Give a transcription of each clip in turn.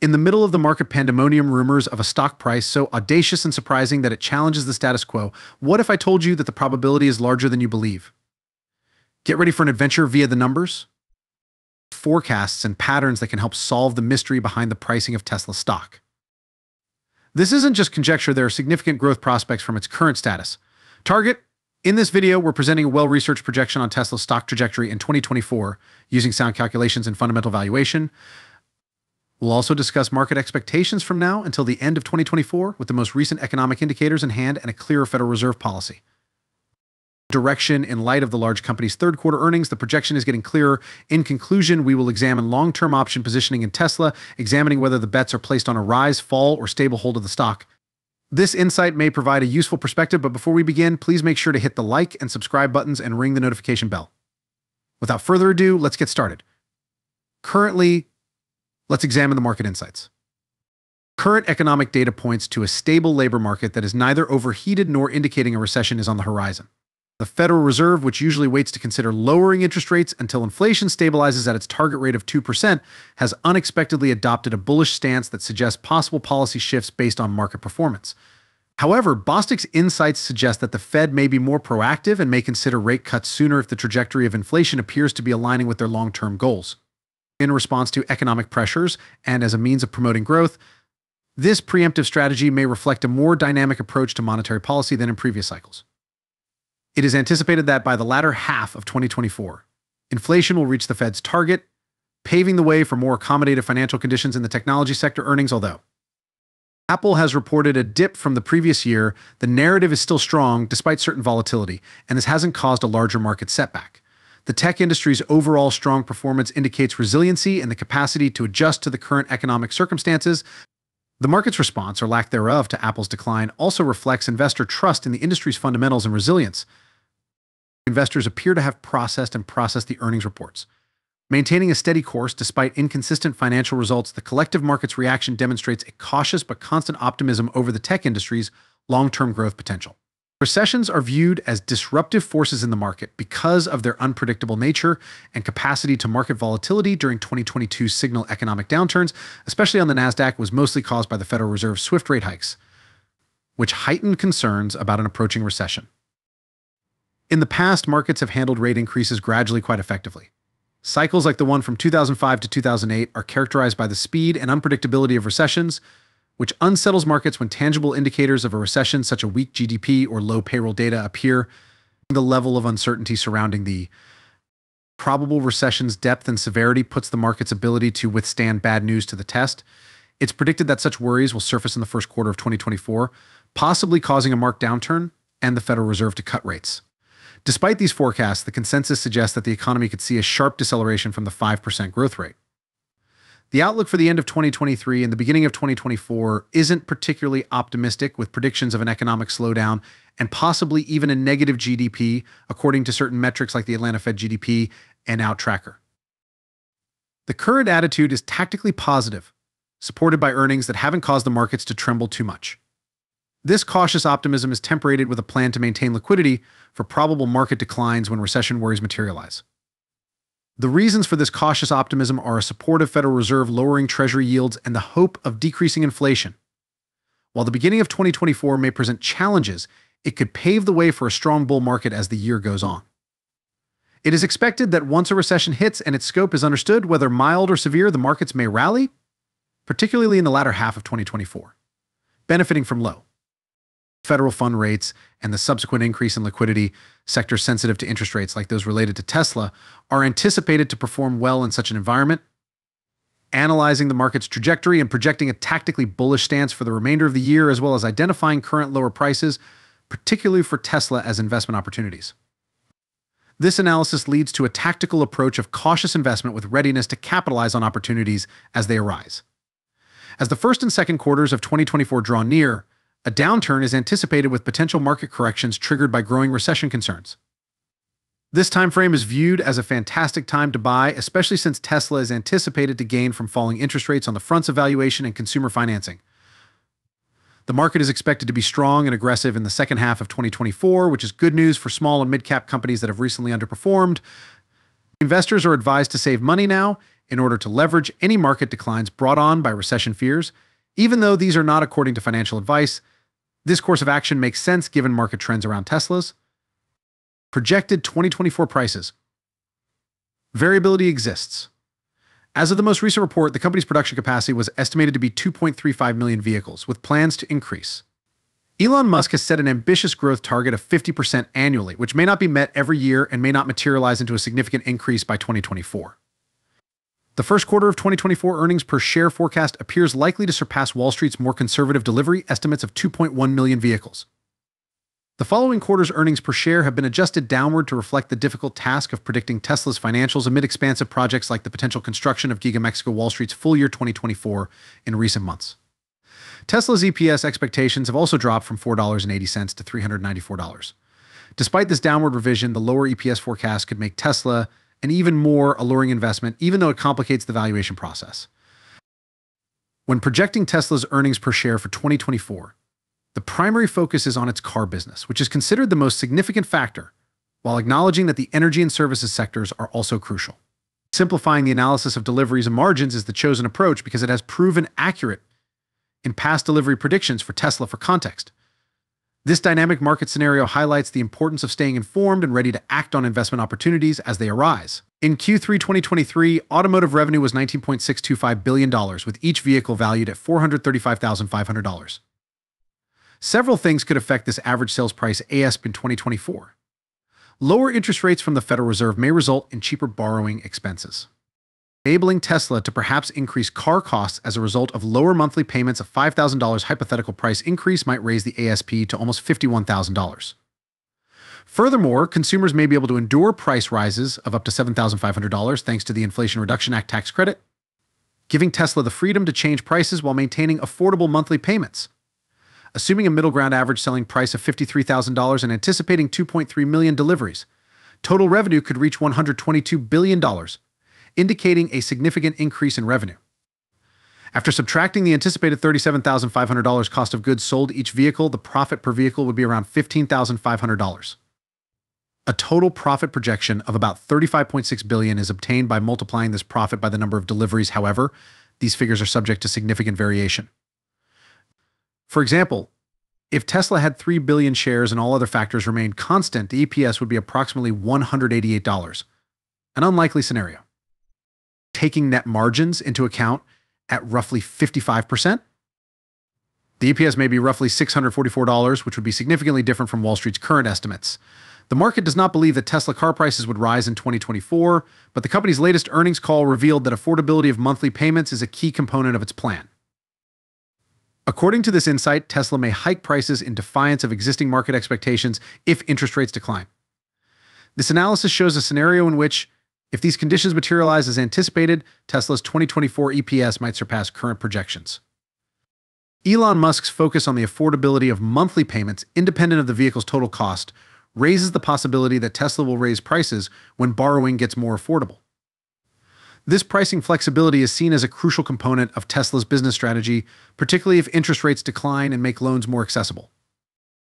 In the middle of the market pandemonium rumors of a stock price so audacious and surprising that it challenges the status quo, what if I told you that the probability is larger than you believe? Get ready for an adventure via the numbers, forecasts, and patterns that can help solve the mystery behind the pricing of Tesla stock. This isn't just conjecture, there are significant growth prospects from its current status. Target in this video, we're presenting a well-researched projection on Tesla's stock trajectory in 2024 using sound calculations and fundamental valuation. We'll also discuss market expectations from now until the end of 2024 with the most recent economic indicators in hand and a clearer Federal Reserve policy. Direction in light of the large company's third quarter earnings, the projection is getting clearer. In conclusion, we will examine long term option positioning in Tesla, examining whether the bets are placed on a rise, fall, or stable hold of the stock. This insight may provide a useful perspective, but before we begin, please make sure to hit the like and subscribe buttons and ring the notification bell. Without further ado, let's get started. Currently, let's examine the market insights. Current economic data points to a stable labor market that is neither overheated nor indicating a recession is on the horizon. The Federal Reserve, which usually waits to consider lowering interest rates until inflation stabilizes at its target rate of 2%, has unexpectedly adopted a bullish stance that suggests possible policy shifts based on market performance. However, Bostic's insights suggest that the Fed may be more proactive and may consider rate cuts sooner if the trajectory of inflation appears to be aligning with their long term goals. In response to economic pressures and as a means of promoting growth, this preemptive strategy may reflect a more dynamic approach to monetary policy than in previous cycles. It is anticipated that by the latter half of 2024, inflation will reach the Fed's target, paving the way for more accommodative financial conditions in the technology sector earnings. Although Apple has reported a dip from the previous year, the narrative is still strong despite certain volatility, and this hasn't caused a larger market setback. The tech industry's overall strong performance indicates resiliency and the capacity to adjust to the current economic circumstances. The market's response, or lack thereof, to Apple's decline also reflects investor trust in the industry's fundamentals and resilience investors appear to have processed and processed the earnings reports. Maintaining a steady course despite inconsistent financial results, the collective market's reaction demonstrates a cautious but constant optimism over the tech industry's long term growth potential. Recessions are viewed as disruptive forces in the market because of their unpredictable nature and capacity to market volatility during 2022's signal economic downturns, especially on the NASDAQ, was mostly caused by the Federal Reserve's swift rate hikes, which heightened concerns about an approaching recession. In the past, markets have handled rate increases gradually quite effectively. Cycles like the one from 2005 to 2008 are characterized by the speed and unpredictability of recessions, which unsettles markets when tangible indicators of a recession, such as weak GDP or low payroll data, appear. The level of uncertainty surrounding the probable recession's depth and severity puts the market's ability to withstand bad news to the test. It's predicted that such worries will surface in the first quarter of 2024, possibly causing a marked downturn and the Federal Reserve to cut rates. Despite these forecasts, the consensus suggests that the economy could see a sharp deceleration from the 5% growth rate. The outlook for the end of 2023 and the beginning of 2024 isn't particularly optimistic, with predictions of an economic slowdown and possibly even a negative GDP, according to certain metrics like the Atlanta Fed GDP and Outtracker. The current attitude is tactically positive, supported by earnings that haven't caused the markets to tremble too much. This cautious optimism is temperated with a plan to maintain liquidity for probable market declines when recession worries materialize. The reasons for this cautious optimism are a supportive Federal Reserve lowering Treasury yields and the hope of decreasing inflation. While the beginning of 2024 may present challenges, it could pave the way for a strong bull market as the year goes on. It is expected that once a recession hits and its scope is understood, whether mild or severe, the markets may rally, particularly in the latter half of 2024, benefiting from low federal fund rates and the subsequent increase in liquidity, sectors sensitive to interest rates like those related to Tesla, are anticipated to perform well in such an environment. Analyzing the market's trajectory and projecting a tactically bullish stance for the remainder of the year, as well as identifying current lower prices, particularly for Tesla as investment opportunities. This analysis leads to a tactical approach of cautious investment with readiness to capitalize on opportunities as they arise. As the first and second quarters of 2024 draw near, a downturn is anticipated with potential market corrections triggered by growing recession concerns. This time frame is viewed as a fantastic time to buy, especially since Tesla is anticipated to gain from falling interest rates on the fronts of valuation and consumer financing. The market is expected to be strong and aggressive in the second half of 2024, which is good news for small and mid cap companies that have recently underperformed. Investors are advised to save money now in order to leverage any market declines brought on by recession fears. Even though these are not according to financial advice, this course of action makes sense given market trends around Tesla's. Projected 2024 prices. Variability exists. As of the most recent report, the company's production capacity was estimated to be 2.35 million vehicles, with plans to increase. Elon Musk has set an ambitious growth target of 50% annually, which may not be met every year and may not materialize into a significant increase by 2024. The first quarter of 2024 earnings per share forecast appears likely to surpass Wall Street's more conservative delivery estimates of 2.1 million vehicles. The following quarter's earnings per share have been adjusted downward to reflect the difficult task of predicting Tesla's financials amid expansive projects like the potential construction of Giga Mexico Wall Street's full year 2024 in recent months. Tesla's EPS expectations have also dropped from $4.80 to $394. Despite this downward revision, the lower EPS forecast could make Tesla an even more alluring investment, even though it complicates the valuation process. When projecting Tesla's earnings per share for 2024, the primary focus is on its car business, which is considered the most significant factor, while acknowledging that the energy and services sectors are also crucial. Simplifying the analysis of deliveries and margins is the chosen approach because it has proven accurate in past delivery predictions for Tesla for context. This dynamic market scenario highlights the importance of staying informed and ready to act on investment opportunities as they arise. In Q3 2023, automotive revenue was $19.625 billion, with each vehicle valued at $435,500. Several things could affect this average sales price ASP in 2024. Lower interest rates from the Federal Reserve may result in cheaper borrowing expenses, enabling Tesla to perhaps increase car costs as a result of lower monthly payments. A $5,000 hypothetical price increase might raise the ASP to almost $51,000. Furthermore, consumers may be able to endure price rises of up to $7,500 thanks to the Inflation Reduction Act tax credit, giving Tesla the freedom to change prices while maintaining affordable monthly payments. Assuming a middle ground average selling price of $53,000 and anticipating 2.3 million deliveries, total revenue could reach $122 billion, indicating a significant increase in revenue. After subtracting the anticipated $37,500 cost of goods sold each vehicle, the profit per vehicle would be around $15,500. A total profit projection of about $35.6 billion is obtained by multiplying this profit by the number of deliveries. However, these figures are subject to significant variation. For example, if Tesla had 3 billion shares and all other factors remained constant, the EPS would be approximately $188, an unlikely scenario. Taking net margins into account at roughly 55%, the EPS may be roughly $644, which would be significantly different from Wall Street's current estimates. The market does not believe that Tesla car prices would rise in 2024, but the company's latest earnings call revealed that affordability of monthly payments is a key component of its plan. According to this insight, Tesla may hike prices in defiance of existing market expectations if interest rates decline. This analysis shows a scenario in which, if these conditions materialize as anticipated, Tesla's 2024 EPS might surpass current projections. Elon Musk's focus on the affordability of monthly payments independent of the vehicle's total cost raises the possibility that Tesla will raise prices when borrowing gets more affordable. This pricing flexibility is seen as a crucial component of Tesla's business strategy, particularly if interest rates decline and make loans more accessible.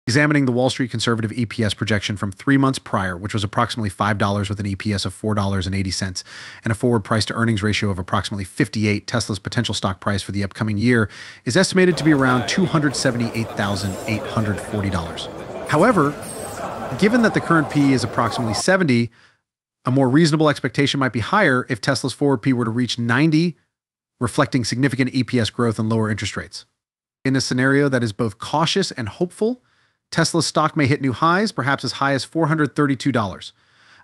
Examining the Wall Street conservative EPS projection from three months prior, which was approximately $5 with an EPS of $4.80 and a forward price to earnings ratio of approximately 58, Tesla's potential stock price for the upcoming year is estimated to be around $278,840. However, given that the current P is approximately 70, a more reasonable expectation might be higher if Tesla's forward P were to reach 90, reflecting significant EPS growth and lower interest rates. In a scenario that is both cautious and hopeful, Tesla's stock may hit new highs, perhaps as high as $432.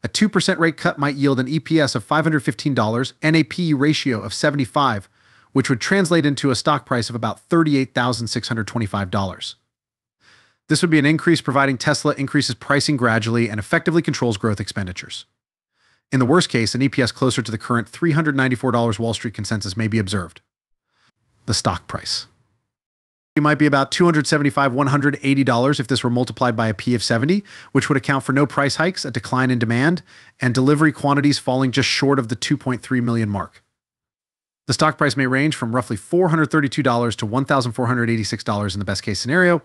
A 2% rate cut might yield an EPS of $515 and ratio of 75, which would translate into a stock price of about $38,625. This would be an increase providing Tesla increases pricing gradually and effectively controls growth expenditures. In the worst case, an EPS closer to the current $394 Wall Street consensus may be observed. The stock price. It might be about 275, $180 if this were multiplied by a P of 70, which would account for no price hikes, a decline in demand, and delivery quantities falling just short of the 2.3 million mark. The stock price may range from roughly $432 to $1,486 in the best case scenario,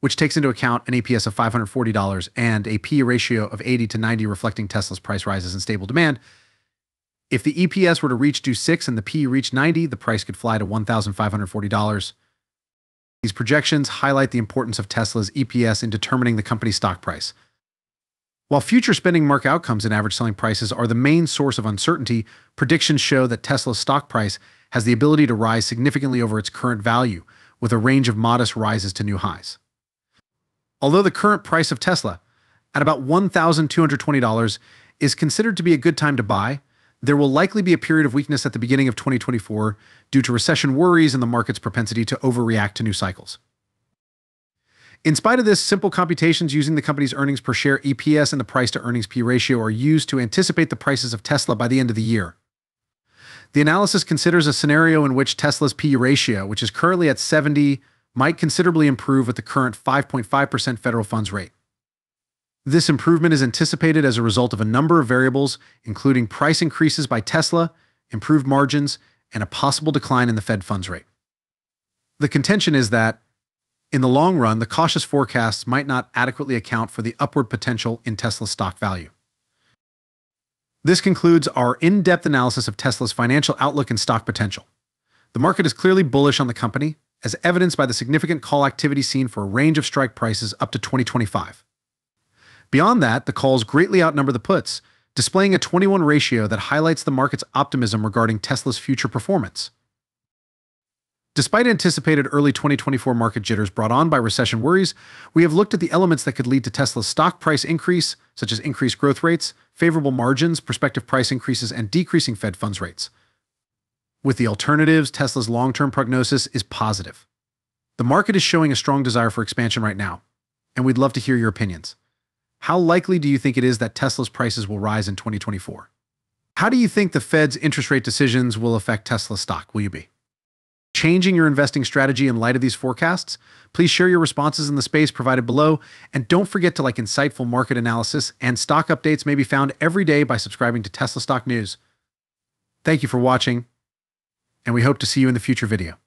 which takes into account an EPS of $540 and a P ratio of 80 to 90 reflecting Tesla's price rises and stable demand. If the EPS were to reach due 6 and the P reach 90, the price could fly to $1,540. These projections highlight the importance of Tesla's EPS in determining the company's stock price. While future spending market outcomes and average selling prices are the main source of uncertainty, predictions show that Tesla's stock price has the ability to rise significantly over its current value, with a range of modest rises to new highs. Although the current price of Tesla, at about $1,220, is considered to be a good time to buy, there will likely be a period of weakness at the beginning of 2024 due to recession worries and the market's propensity to overreact to new cycles. In spite of this, simple computations using the company's earnings per share EPS and the price to earnings P ratio are used to anticipate the prices of Tesla by the end of the year. The analysis considers a scenario in which Tesla's P ratio, which is currently at 70, might considerably improve with the current 5.5% federal funds rate. This improvement is anticipated as a result of a number of variables, including price increases by Tesla, improved margins, and a possible decline in the Fed funds rate. The contention is that in the long run, the cautious forecasts might not adequately account for the upward potential in Tesla's stock value. This concludes our in-depth analysis of Tesla's financial outlook and stock potential. The market is clearly bullish on the company, as evidenced by the significant call activity seen for a range of strike prices up to 2025. Beyond that, the calls greatly outnumber the puts, displaying a 21 ratio that highlights the market's optimism regarding Tesla's future performance. Despite anticipated early 2024 market jitters brought on by recession worries, we have looked at the elements that could lead to Tesla's stock price increase, such as increased growth rates, favorable margins, prospective price increases, and decreasing Fed funds rates. With the alternatives, Tesla's long-term prognosis is positive. The market is showing a strong desire for expansion right now, and we'd love to hear your opinions. How likely do you think it is that Tesla's prices will rise in 2024? How do you think the Fed's interest rate decisions will affect Tesla stock? Will you be? changing your investing strategy in light of these forecasts? Please share your responses in the space provided below. And don't forget to like insightful market analysis and stock updates may be found every day by subscribing to Tesla Stock News. Thank you for watching, and we hope to see you in the future video.